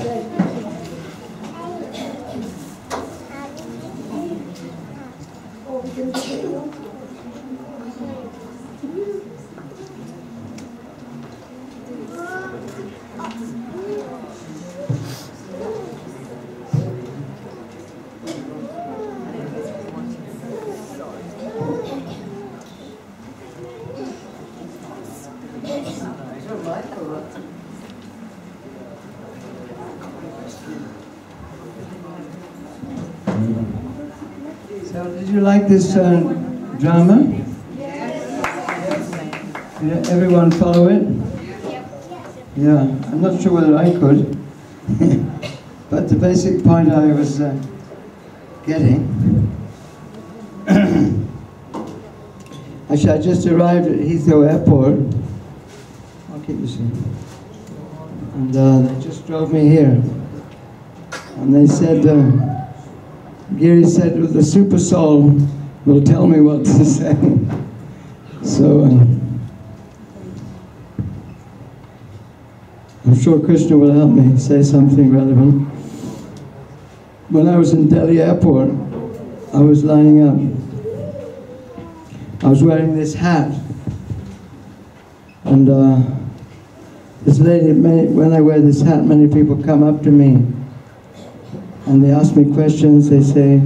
So, did you like this uh, drama? Did everyone follow it? Yeah, I'm not sure whether I could. but the basic point I was uh, getting. Actually, I just arrived at Heathrow Airport. I'll keep this in. And uh, they just drove me here. And they said, uh, Giri said, the super soul will tell me what to say. so, uh, I'm sure Krishna will help me say something relevant. When I was in Delhi airport, I was lining up. I was wearing this hat. And uh, this lady, many, when I wear this hat, many people come up to me and they ask me questions. They say,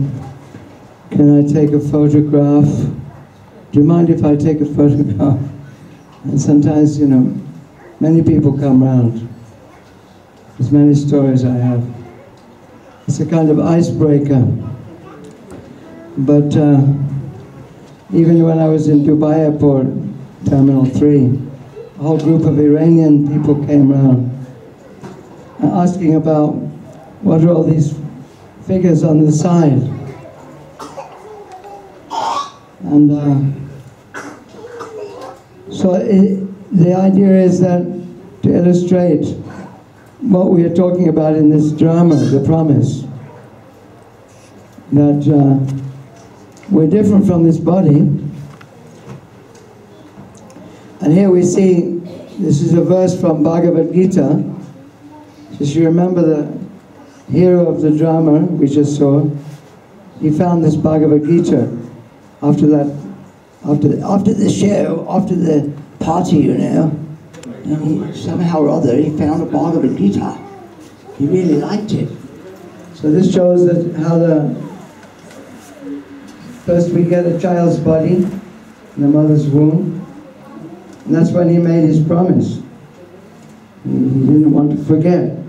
can I take a photograph? Do you mind if I take a photograph? And sometimes, you know, many people come round. There's many stories I have. It's a kind of icebreaker. But uh, even when I was in Dubai airport, Terminal 3, a whole group of Iranian people came round asking about what are all these figures on the side. And uh, so it, the idea is that to illustrate what we are talking about in this drama, The Promise, that uh, we're different from this body. And here we see, this is a verse from Bhagavad Gita. Just you remember the hero of the drama we just saw, he found this Bhagavad Gita after that, after, after the show, after the party, you know, and he, somehow or other he found a Bhagavad Gita. He really liked it. So this shows that how the, first we get a child's body in the mother's womb, and that's when he made his promise. He didn't want to forget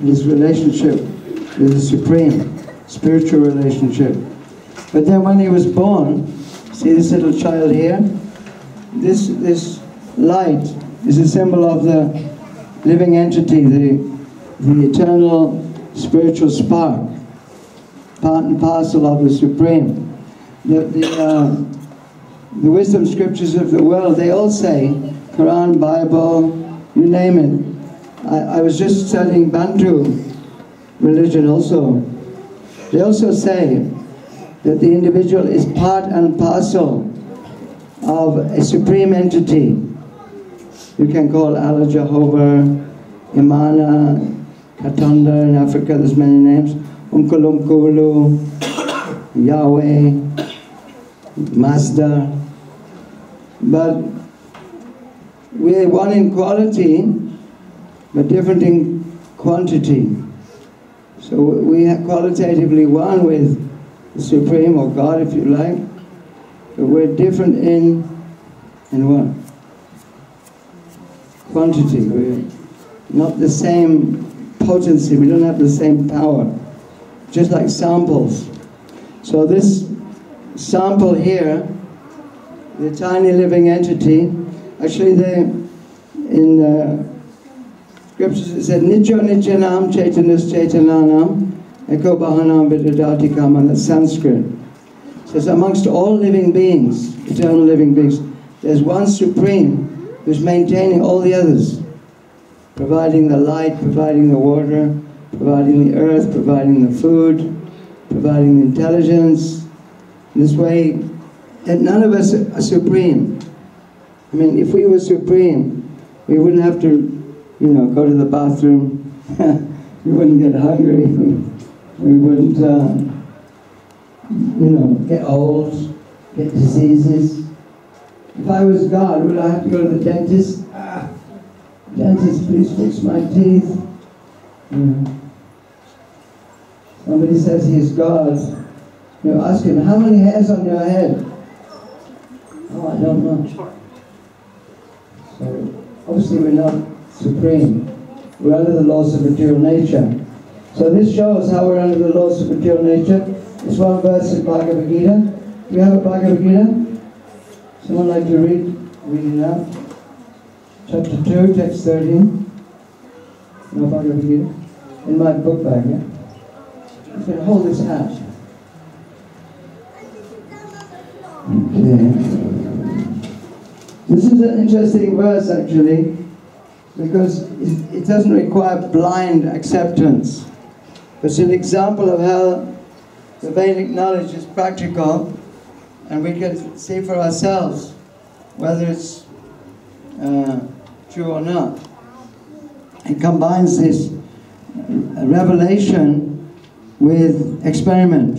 his relationship with the Supreme, spiritual relationship. But then when he was born, see this little child here? This, this light is a symbol of the living entity, the, the eternal spiritual spark, part and parcel of the Supreme. The, the, uh, the wisdom scriptures of the world, they all say, Quran, Bible, you name it, I, I was just studying Bantu religion also. They also say that the individual is part and parcel of a supreme entity. You can call Allah Jehovah, Imana, Katanda in Africa, there's many names. Umkulumkulu, Yahweh, Master. But we're one in quality, but different in quantity. So we qualitatively one with the Supreme or God, if you like, but we're different in in what? Quantity. We're not the same potency. We don't have the same power. Just like samples. So this sample here, the tiny living entity, actually they in uh, scriptures it said Nitya Nityanam Chaitanas Chaitananam Eko Bahanam Vidadati Kama, that's Sanskrit. It says amongst all living beings, eternal living beings, there's one supreme who's maintaining all the others, providing the light, providing the water, providing the earth, providing the food, providing the intelligence. In this way, none of us are supreme. I mean, if we were supreme, we wouldn't have to you know, go to the bathroom. we wouldn't get hungry. We wouldn't, uh, you know, get old, get diseases. If I was God, would I have to go to the dentist? Ah, dentist, please fix my teeth. You know. Somebody says he's God. You ask him, how many hairs on your head? Oh, I don't know. So, obviously we're not supreme. We're under the laws of material nature. So this shows how we're under the laws of material nature. It's one verse in Bhagavad Gita. Do you have a Bhagavad Gita? Someone like to read, read it out? Chapter 2, text 13. No Bhagavad Gita? In my book bag, yeah? You can hold this hat. Okay. This is an interesting verse actually because it, doesn't require blind acceptance. It's an example of how the Vedic knowledge is practical and we can see for ourselves whether it's uh, true or not. It combines this revelation with experiment.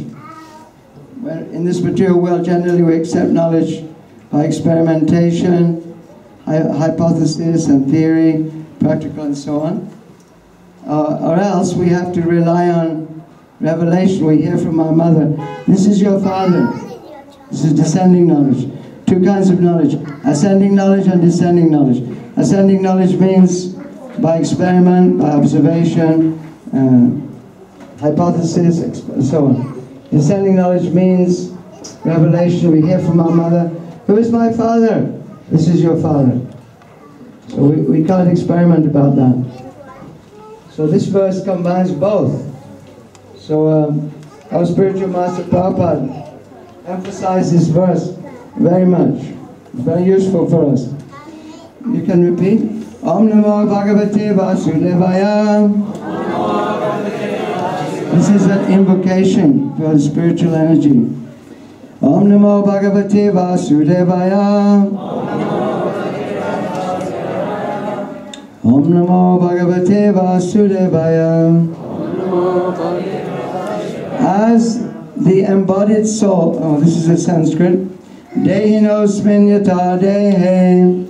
In this material world, generally we accept knowledge by experimentation, hypothesis and theory, practical and so on. Uh, or else we have to rely on revelation. We hear from our mother, this is your father. This is descending knowledge. Two kinds of knowledge, ascending knowledge and descending knowledge. Ascending knowledge means by experiment, by observation, uh, hypothesis, and so on. Descending knowledge means revelation. We hear from our mother, who is my father? This is your father. So we, we can't experiment about that. So this verse combines both. So um, our spiritual master Prabhupada emphasized this verse very much. Very useful for us. You can repeat. Om Namo Bhagavate Vasudevaya. This is an invocation for the spiritual energy. Om Namo Bhagavate Vasudevaya. Om Namo Bhagavate Vasudevaya. As the embodied soul, oh, this is a Sanskrit. Dehinosmin yata dehe.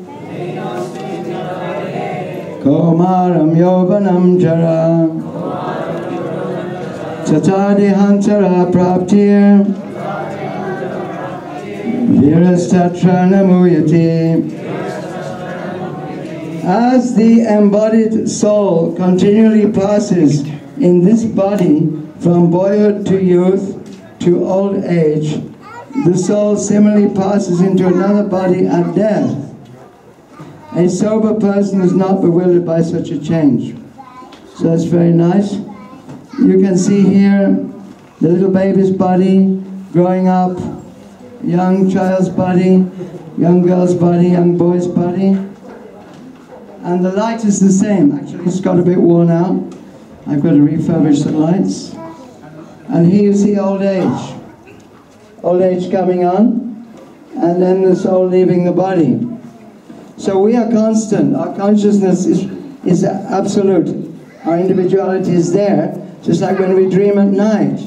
Komaram yovanam jara. Tata dehantara praptir. Virastatra namuyati as the embodied soul continually passes in this body from boyhood to youth to old age, the soul similarly passes into another body at death. A sober person is not bewildered by such a change. So that's very nice. You can see here the little baby's body growing up, young child's body, young girl's body, young boy's body. And the light is the same. Actually, it's got a bit worn out. I've got to refurbish the lights. And here you see old age. Old age coming on, and then the soul leaving the body. So we are constant. Our consciousness is, is absolute. Our individuality is there, just like when we dream at night.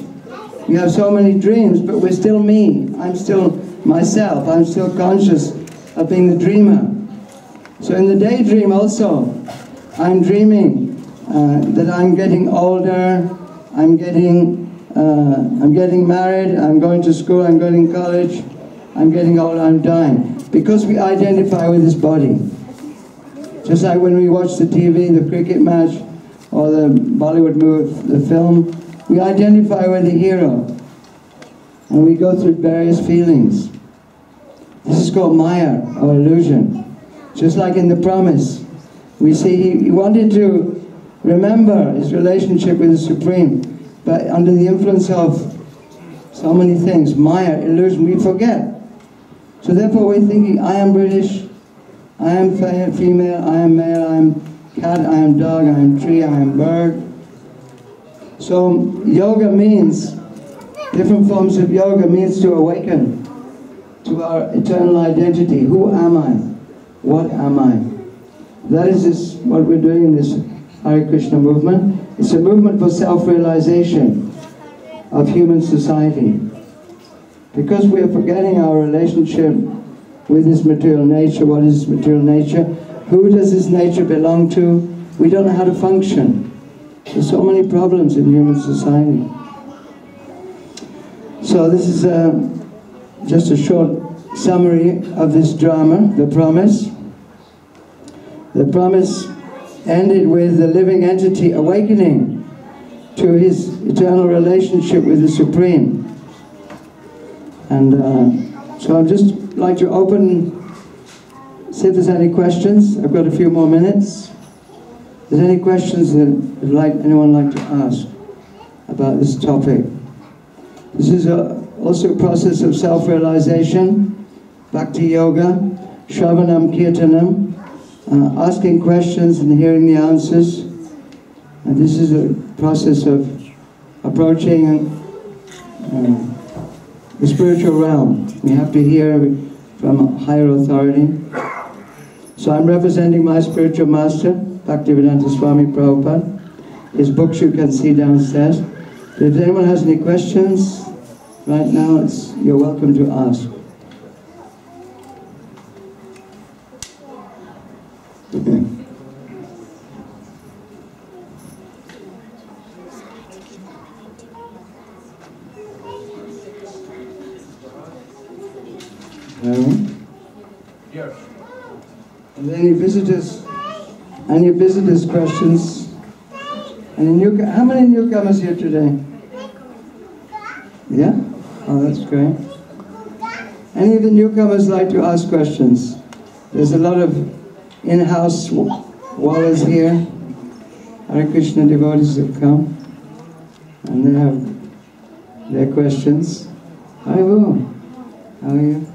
We have so many dreams, but we're still me. I'm still myself. I'm still conscious of being the dreamer. So in the daydream also, I'm dreaming uh, that I'm getting older, I'm getting, uh, I'm getting married, I'm going to school, I'm going to college, I'm getting old, I'm dying. Because we identify with this body. Just like when we watch the TV, the cricket match, or the Bollywood movie, the film, we identify with the hero. And we go through various feelings. This is called Maya, or illusion. Just like in the promise, we see he, he wanted to remember his relationship with the Supreme, but under the influence of so many things, Maya, illusion, we forget. So therefore we're thinking, I am British, I am female, I am male, I am cat, I am dog, I am tree, I am bird. So yoga means, different forms of yoga means to awaken to our eternal identity. Who am I? What am I? That is this, what we're doing in this Hare Krishna movement. It's a movement for self-realization of human society. Because we are forgetting our relationship with this material nature, what is material nature, who does this nature belong to, we don't know how to function. There's so many problems in human society. So this is uh, just a short summary of this drama, The Promise. The promise ended with the living entity awakening to his eternal relationship with the Supreme. And uh, so I'd just like to open, see if there's any questions. I've got a few more minutes. If there's any questions that like anyone like to ask about this topic. This is a, also a process of self-realization, bhakti yoga, shravanam kirtanam, uh, asking questions and hearing the answers. And this is a process of approaching uh, the spiritual realm. We have to hear from a higher authority. So I'm representing my spiritual master, Bhaktivedanta Swami Prabhupada. His books you can see downstairs. If anyone has any questions, right now it's, you're welcome to ask. Yes. And any visitors, any visitors' questions? Any new, how many newcomers here today? Yeah? Oh, that's great. Any of the newcomers like to ask questions? There's a lot of in-house wallahs here. Hare Krishna devotees have come. And they have their questions. Hi, Boo. How are you?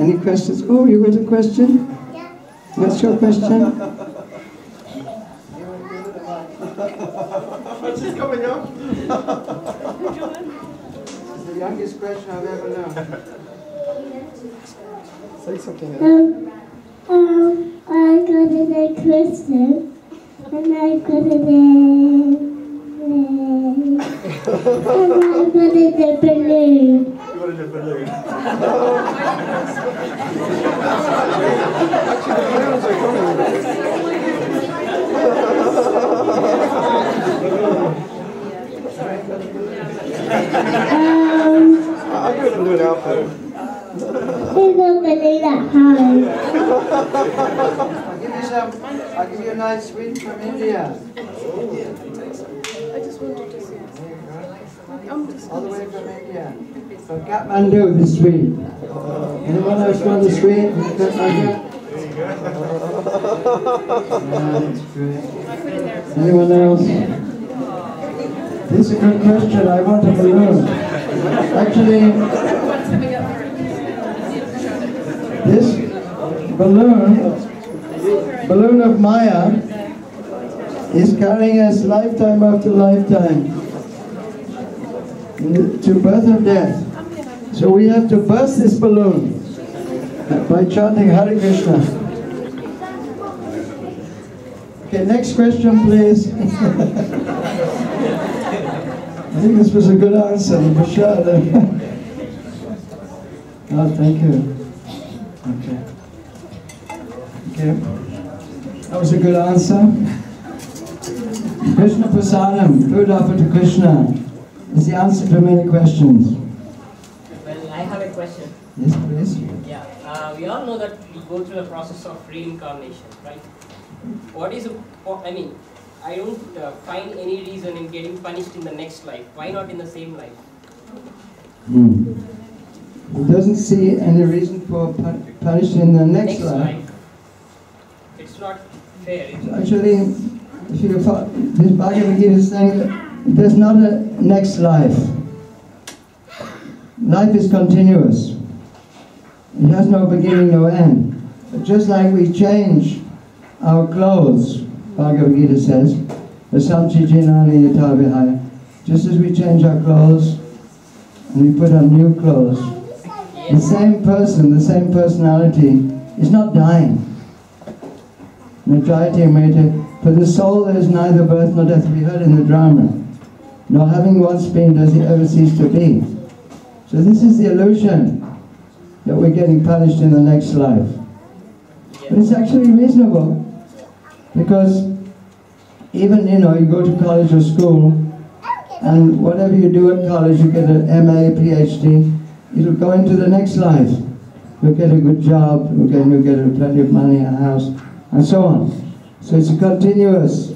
Any questions? Oh, you got a question? Yeah. What's your question? What's this coming up? It's the youngest question I've ever known. Say something. Um, um, I got it at Christmas, and I got it at and I got it at balloon. You wanted a balloon. Actually, the balloons are coming. Um, I'll a balloon outfit. there's a balloon. I'll give you some, I'll give you a nice sweet from India. All the way from India. From Kathmandu, this sweet. Anyone else want the from Kathmandu? Anyone else? This is a good question. I want a balloon. Actually, this balloon, balloon of Maya, is carrying us lifetime after lifetime to birth and death. So we have to burst this balloon by chanting Hare Krishna. Okay, next question, please. I think this was a good answer, Bashar. oh, thank you. Okay. Okay. That was a good answer. Krishna Prasadam, food offered to Krishna, is the answer to many questions. Well, I have a question. Yes, please. Yeah, uh, we all know that we go through the process of reincarnation, right? What is, a, I mean, I don't uh, find any reason in getting punished in the next life. Why not in the same life? Hmm. He doesn't see any reason for pu- punishing in the next life. It's not fair. It's, Actually, if you follow, this Bhagavad Gita is saying that there's not a next life. Life is continuous. It has no beginning, no end. But just like we change our clothes, Bhagavad Gita says, "Asamchijinani yatha just as we change our clothes and we put on new clothes, the same person, the same personality is not dying. For the soul there is neither birth nor death. We heard in the drama. Nor having once been does it ever cease to be. So this is the illusion that we're getting punished in the next life. But it's actually reasonable because even, you know, you go to college or school and whatever you do at college, you get an MA, PhD, it'll go into the next life. You'll get a good job, you'll get, you'll get plenty of money, a house, and so on. So it's a continuous,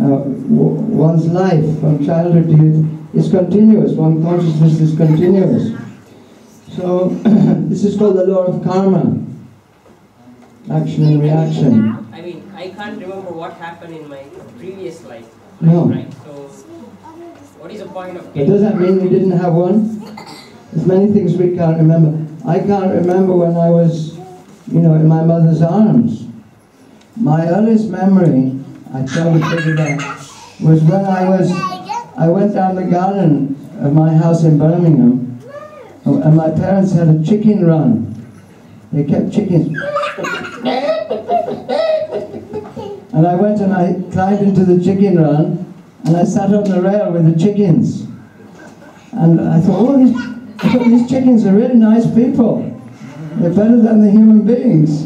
uh, one's life from childhood to youth is continuous, one consciousness is continuous. So this is called the law of karma, action and reaction. I mean, I can't remember what happened in my previous life. No. Right? So, what is the point of But getting does that mean we didn't have one? There's many things we can't remember. I can't remember when I was, you know, in my mother's arms. My earliest memory, I try to figure it out, was when I was, I went down the garden of my house in Birmingham, and my parents had a chicken run. They kept chickens. And I went and I climbed into the chicken run, and I sat on the rail with the chickens. And I thought, oh, these, thought these chickens are really nice people. They're better than the human beings.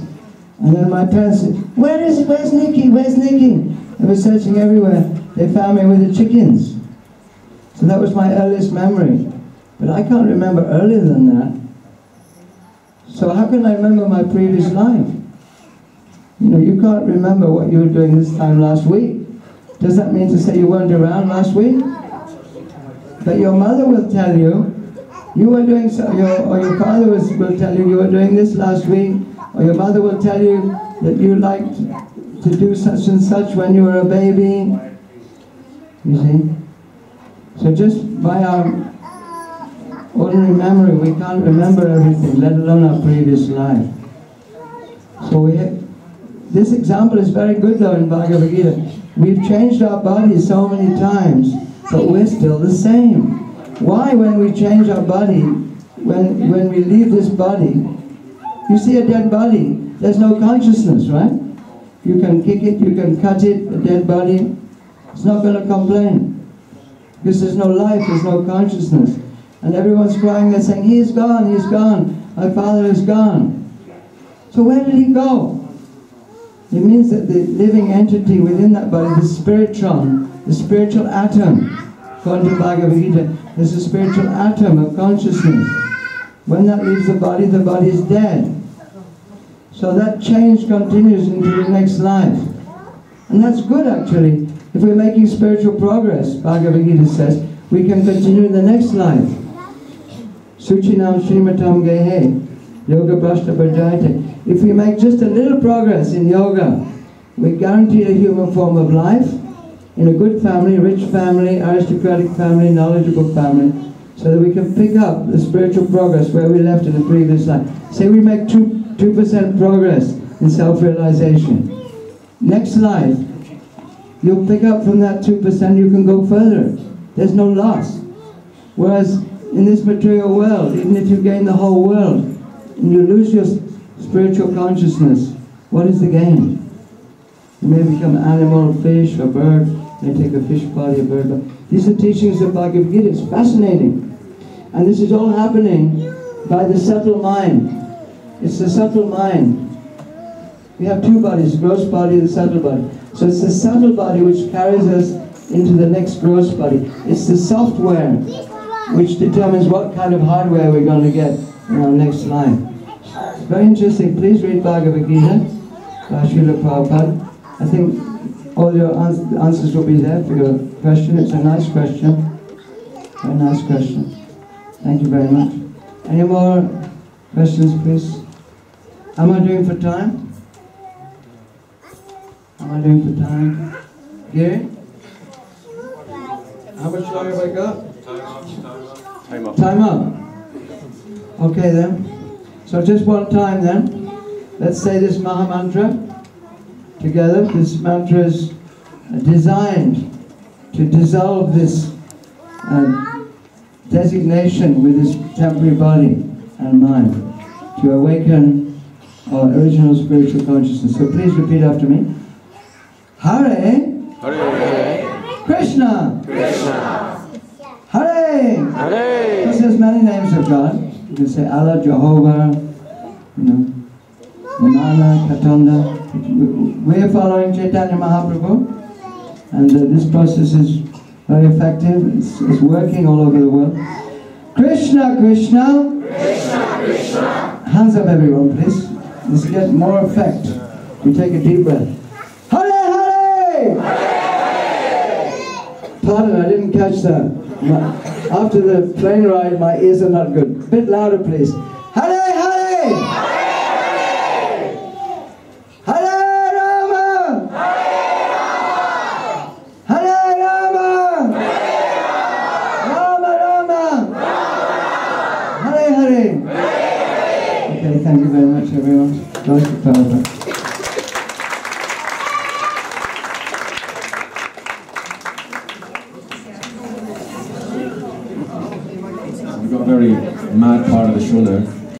And then my parents said, where is, where's Nicky, where's Nicky? They were searching everywhere. They found me with the chickens. So that was my earliest memory. But I can't remember earlier than that. So how can I remember my previous life? You know, you can't remember what you were doing this time last week. Does that mean to say you weren't around last week? But your mother will tell you, you were doing so, your, or your father was, will tell you you were doing this last week, or your mother will tell you that you liked to do such and such when you were a baby. You see? So just by our ordinary memory, we can't remember everything, let alone our previous life. So we, this example is very good though in Bhagavad Gita. We've changed our bodies so many times, but we're still the same. Why when we change our body, when, when we leave this body, you see a dead body, there's no consciousness, right? You can kick it, you can cut it, a dead body, it's not going to complain. Because there's no life, there's no consciousness. And everyone's crying, they're saying, he's gone, he's gone, my father is gone. So where did he go? It means that the living entity within that body, the spiritron, the spiritual atom, according to Bhagavad Gita, there's a spiritual atom of consciousness. When that leaves the body, the body is dead. So that change continues into the next life. And that's good actually. If we're making spiritual progress, Bhagavad Gita says, we can continue in the next life. Suchinam Srimatam Gehe, Yoga Brashta Bhajayate. If we make just a little progress in yoga, we guarantee a human form of life in a good family, rich family, aristocratic family, knowledgeable family, so that we can pick up the spiritual progress where we left in the previous life. Say we make 2%, 2 progress in self-realization. Next life, you'll pick up from that 2%, you can go further. There's no loss. Whereas in this material world, even if you gain the whole world, and you lose your spiritual consciousness, what is the gain? You may become animal, fish, or bird, you may take a fish body, a bird body. These are teachings of Bhagavad Gita, it's fascinating. And this is all happening by the subtle mind. It's the subtle mind. We have two bodies, gross body and subtle body. So it's the subtle body which carries us into the next gross body. It's the software which determines what kind of hardware we're going to get in our next life. Very interesting. Please read Bhagavad Gita by Srila Prabhupada. I think all your ans answers will be there for your question. It's a nice question. Very nice question. Thank you very much. Any more questions, please? How am I doing for time? Am I doing for time? Gary? How much longer have I got? Time up. Time up. Okay then. So just one time then. Let's say this Maha Mantra together. This mantra is designed to dissolve this uh, designation with this temporary body and mind, to awaken our original spiritual consciousness. So please repeat after me. Hare Hare Krishna. Krishna. Hare. Hare. This has many names of God. You can say Allah, Jehovah, you know, Imana, Katanda. We are following Chaitanya Mahaprabhu, and uh, this process is very effective. It's, it's working all over the world. Krishna, Krishna. Krishna Krishna. Hands up, everyone, please. Let's get more effect. We take a deep breath. Hare Hare! Pardon, I didn't catch that. My- after the plane ride, my ears are not good. A bit louder, please. Hare Hare!